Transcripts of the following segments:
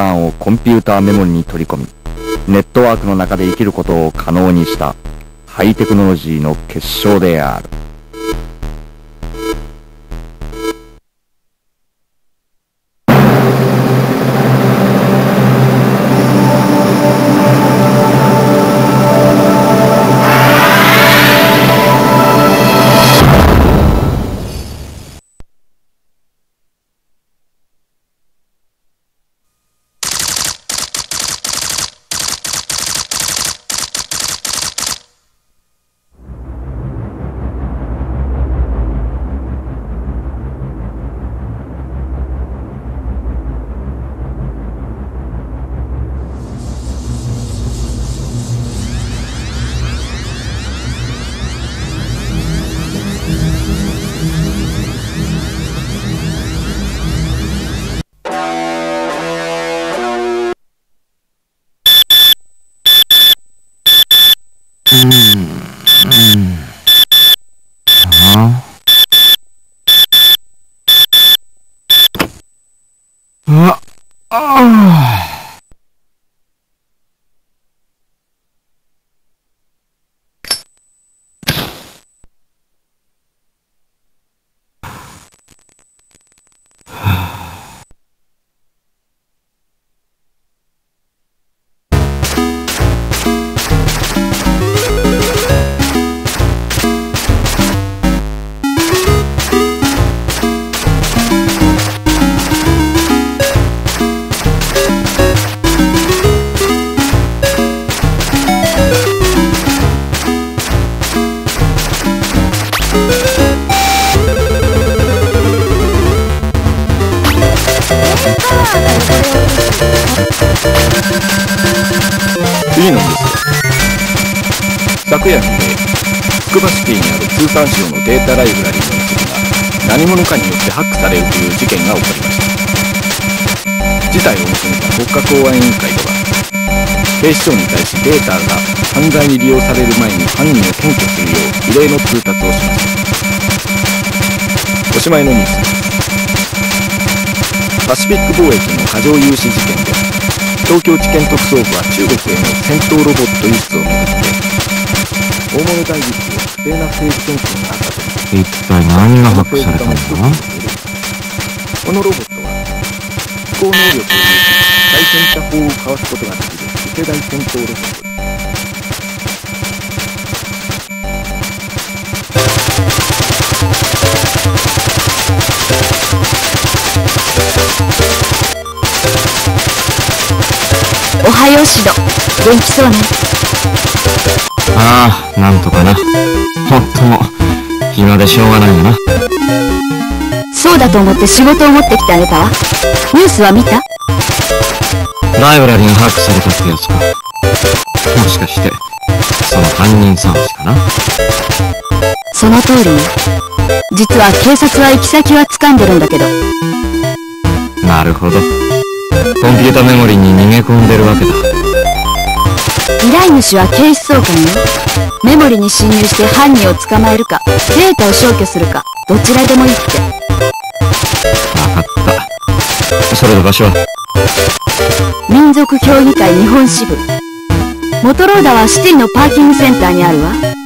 ターンをコンピューターメモリに取り込みネットワークの中で生きることを可能にしたハイテクノロジーの結晶である。あ、件が起こりました事態を見つめた国家公安委員会では警視庁に対しデータが犯罪に利用される前に犯人を検挙するよう異例の通達をしましたおしまいのニュースですパシフィック貿易の過剰融資事件で東京地検特捜部は中国への戦闘ロボット輸出をめぐって大物代理機を不正な政治献金があったと一体何がハックされたんだこのロボットは飛行能力を有し対戦車砲をかわすことができる次世代戦闘ロボットおはようシド元気そうねああ、なんとかな。ほんとも、暇でしょうがないよな。そうだと思って仕事を持ってきてあげたわ。ニュースは見た？ライブラリがハックされたってやつか。もしかして、その犯人探しかな？その通り。ね実は警察は行き先は掴んでるんだけど。なるほど。コンピュータメモリに逃げ込んでるわけだ。依頼主は警視総監よ。メモリに侵入して犯人を捕まえるかデータを消去するかどちらでもいいってさ。れた場所は民族協議会日本支部モトローダはシティのパーキングセンターにあるわ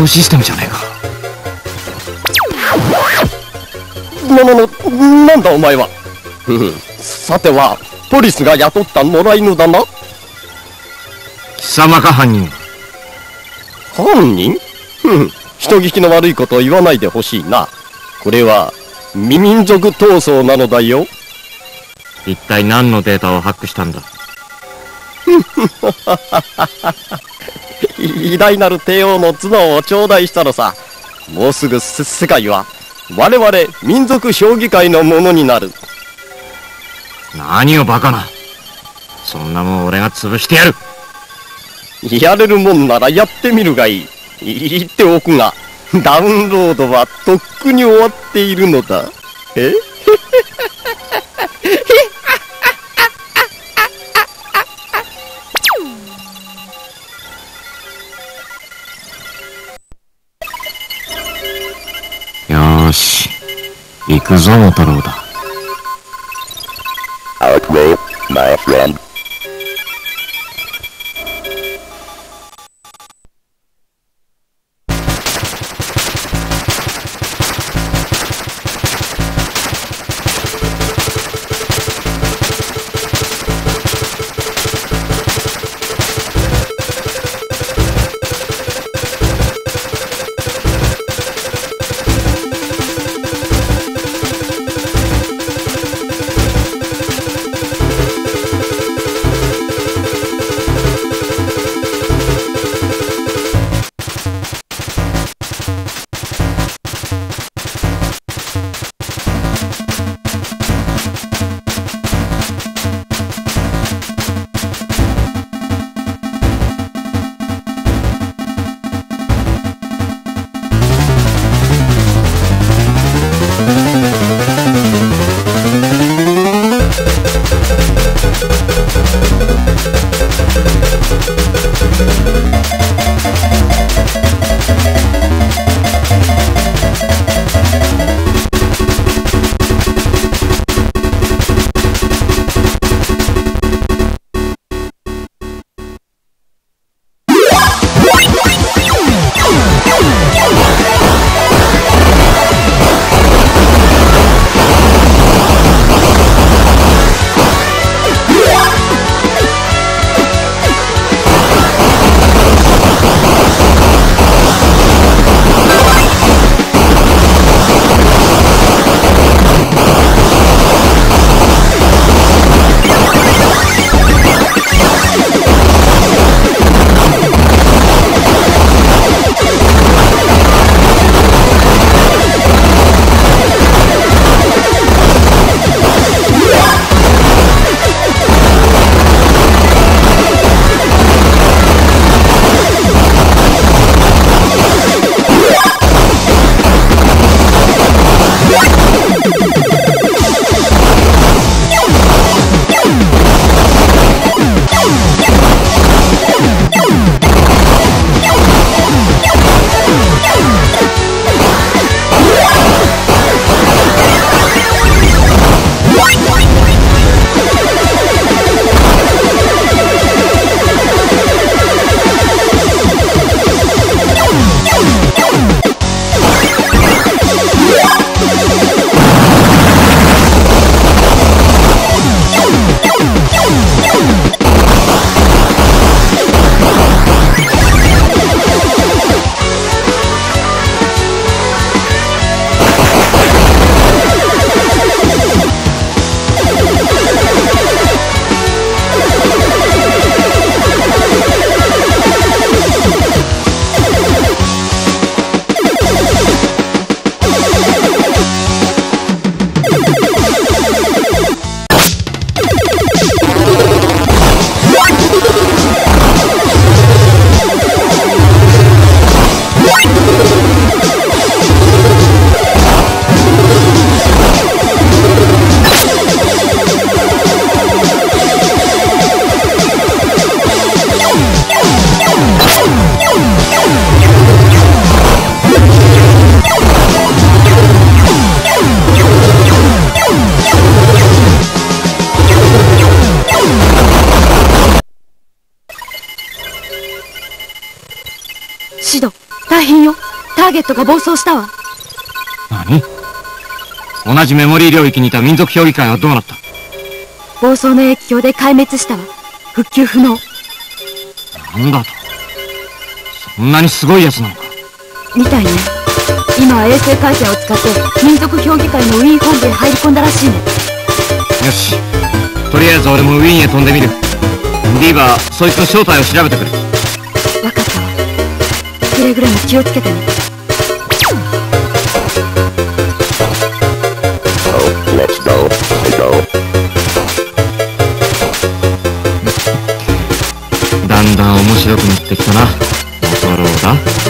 闘システムじゃねえかな、な、な、なんだお前は？さては、ポリスが雇った野良犬だな。貴様か犯人は犯人？人聞きの悪いことを言わないでほしいな。これは、未民族闘争なのだよ。一体何のデータをハックしたんだ？偉大なる帝王の角を頂戴したのさ。もうすぐせ世界は、我々民族評議会のものになる。何をバカなそんなもん俺が潰してやるやれるもんならやってみるがいい。言っておくが、ダウンロードはとっくに終わっているのだ。え？行くぞ、モトローだ。 Outro, my friend. トが暴走したわ。何？同じメモリー領域にいた民族評議会はどうなった？暴走の影響で壊滅したわ。復旧不能。なんだと？そんなにすごいやつなのか？みたいね。今は衛星回線を使って民族評議会のウィーン本部へ入り込んだらしいね。よしとりあえず俺もウィーンへ飛んでみるリーバーそいつの正体を調べてくれわかったわ。くれぐれも気をつけてね。だんだん面白くなってきたなモトローだ。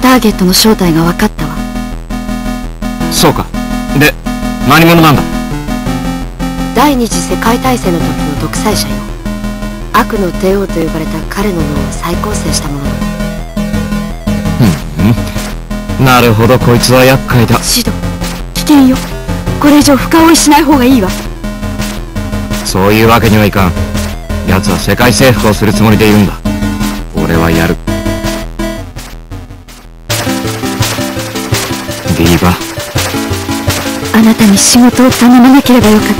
ターゲットの正体が分かったわ。そうか。で、何者なんだ？第二次世界大戦の時の独裁者よ。悪の帝王と呼ばれた彼の脳を再構成したものなるほど、こいつは厄介だ。シド危険よこれ以上深追いしない方がいいわそういうわけにはいかん。奴は世界征服をするつもりでいるんだ。俺はやる。ディーバ、あなたに仕事を頼まなければよかった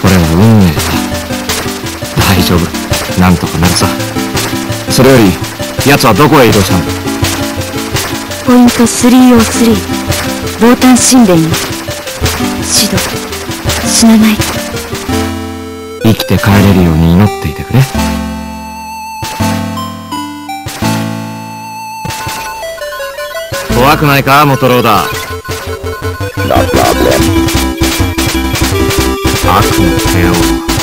これは運命だ。大丈夫。なんとかなるさ。それより、奴はどこへ移動したんだ？ポイント303防弾神殿よシド死なない生きて帰れるように祈っていてくれ。怖くないか、モトローダー。悪の帝王。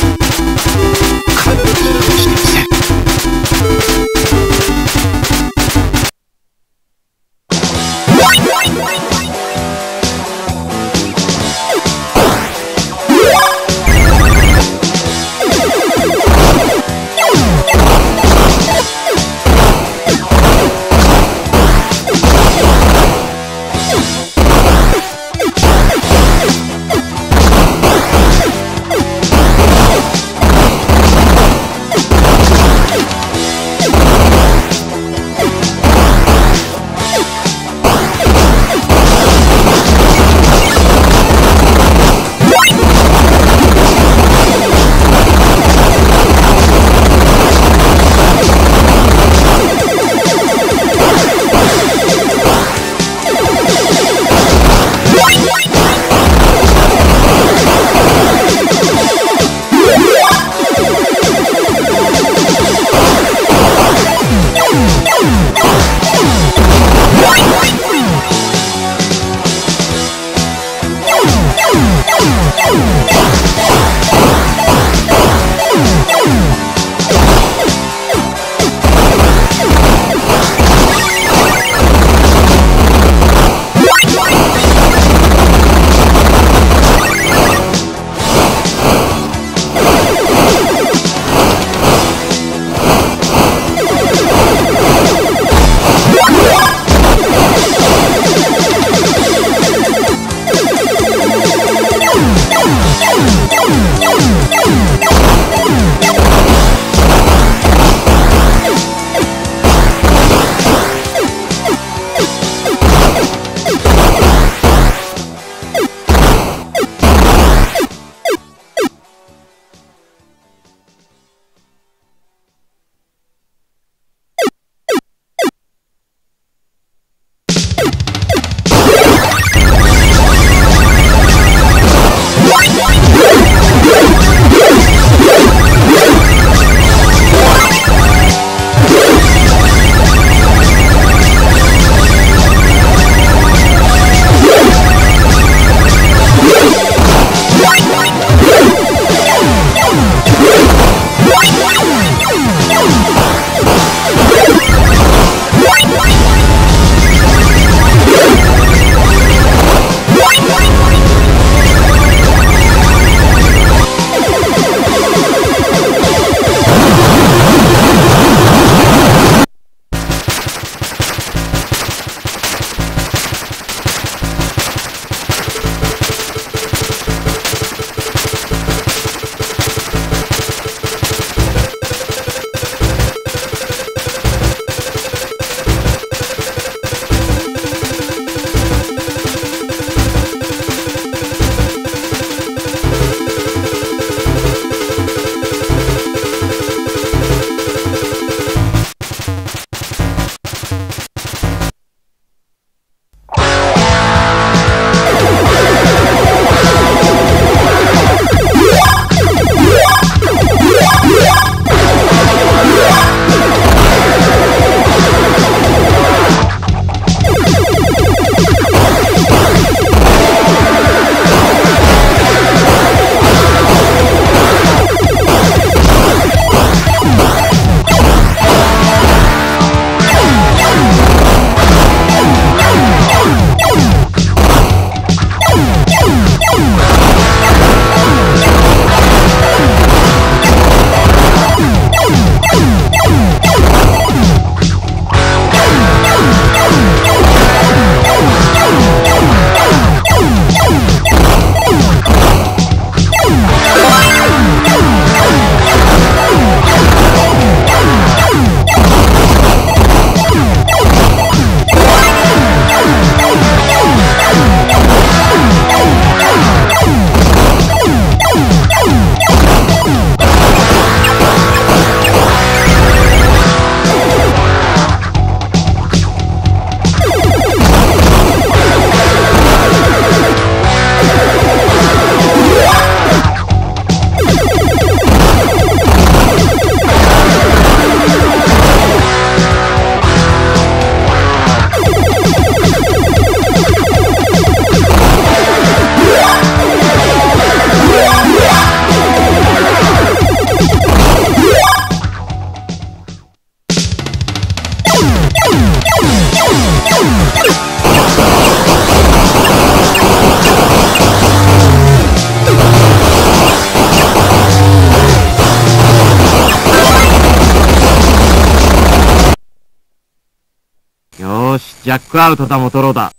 ャックアウトだモトローだ。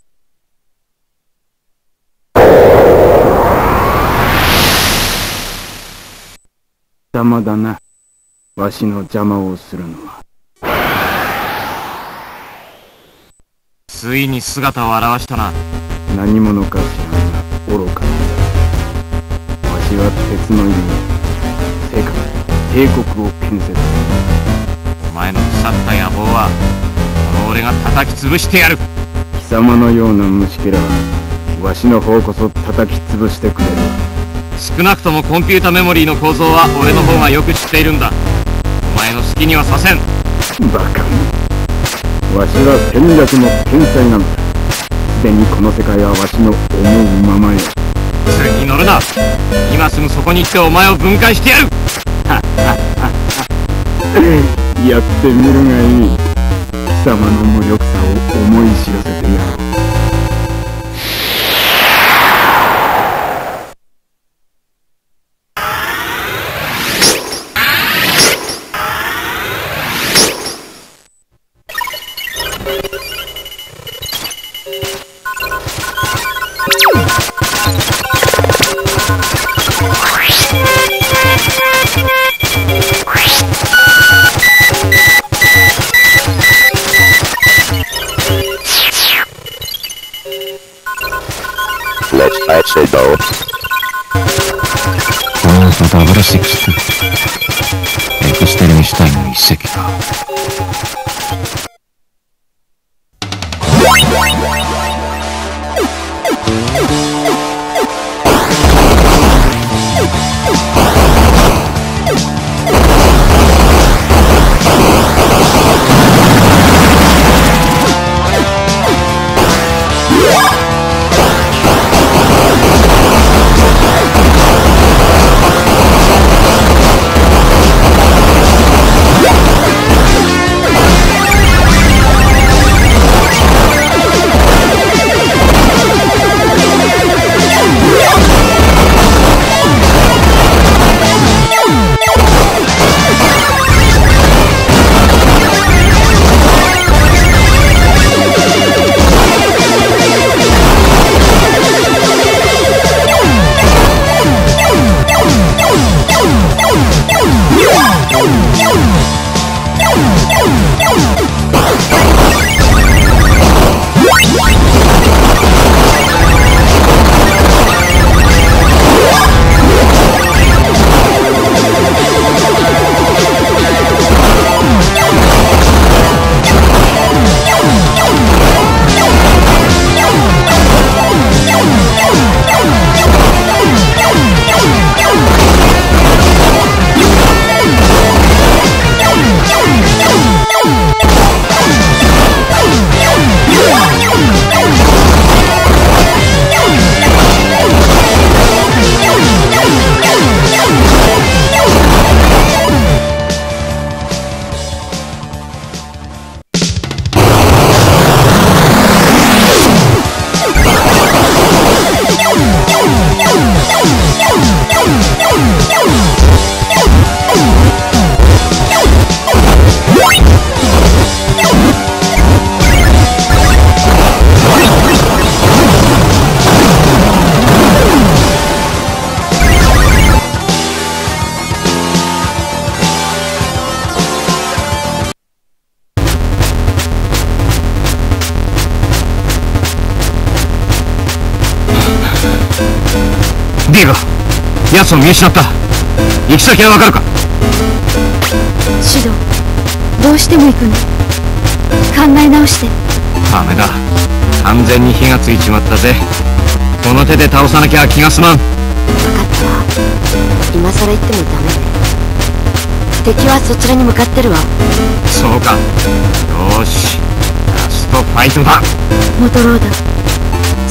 邪魔だな。わしの邪魔をするのは。ついに姿を現したな。何者か知らんが愚かなわしは鉄の家世界帝国を建設する。お前の腐った野望は俺が叩き潰してやる。貴様のような虫けらはわしの方こそ叩き潰してくれる。わ少なくともコンピュータメモリーの構造は俺の方がよく知っているんだ。お前の好きにはさせん。バカめわしは戦略の天才なのだ。すでにこの世界はわしの思うままよ。次に乗るな。今すぐそこに行ってお前を分解してやる。やってみるがいい。貴様の無力さを思い知らせてやろう。奴を見失った。行き先はわかるか？シドどうしても行くの？考え直して。ダメだ。完全に火がついちまったぜ。この手で倒さなきゃ気が済まん。分かったわ。今更言ってもダメね。敵はそちらに向かってるわ。そうか。よーし。ラストファイトだ。モトローダ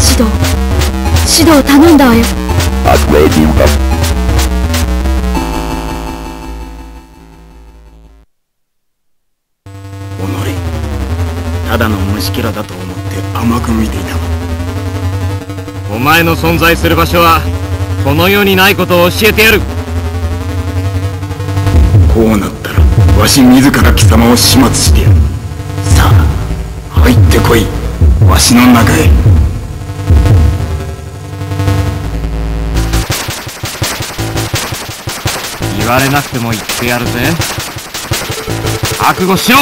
シドシドを頼んだわよ。Up. ただの虫けらだと思って甘く見ていた。わお前の存在する場所はこの世にないことを教えてやる。こうなったらわし自ら貴様を始末してやる。さあ入ってこいわしの中へ。言われなくても言ってやるぜ。覚悟しろ